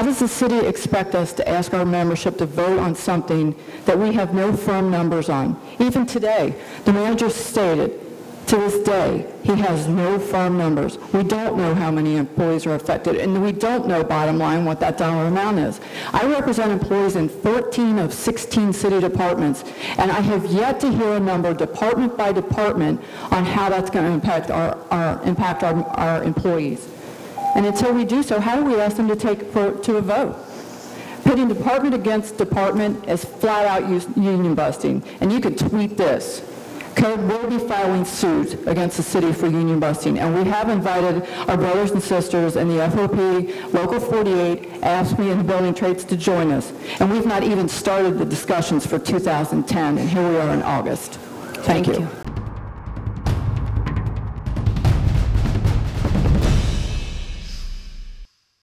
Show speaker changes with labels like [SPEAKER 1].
[SPEAKER 1] How does the city expect us to ask our membership to vote on something that we have no firm numbers on? Even today, the manager stated, to this day, he has no firm numbers. We don't know how many employees are affected, and we don't know, bottom line, what that dollar amount is. I represent employees in 14 of 16 city departments, and I have yet to hear a number, department by department, on how that's going to impact our, our, impact our, our employees. And until we do so, how do we ask them to take for, to a vote? Pitting department against department is flat out union busting. And you could tweet this. Code will be filing suit against the city for union busting. And we have invited our brothers and sisters in the FOP, Local 48, AFSCME, and the building trades to join us. And we've not even started the discussions for 2010, and here we are in August. Thank you.